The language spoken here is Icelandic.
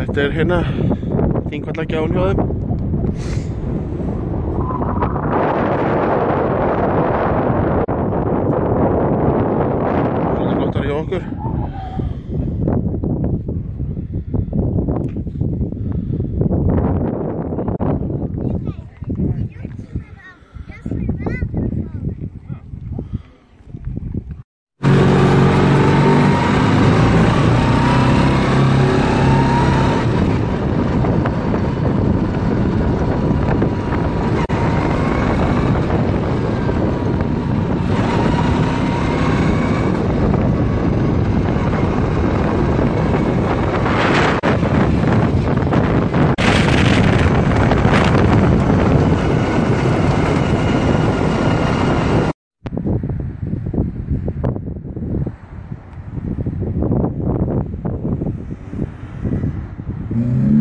Þetta er hérna þingvall að gján hjá þeim. Svona flottar hjá okkur. Mm-hmm.